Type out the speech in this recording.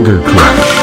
Sugar Crush.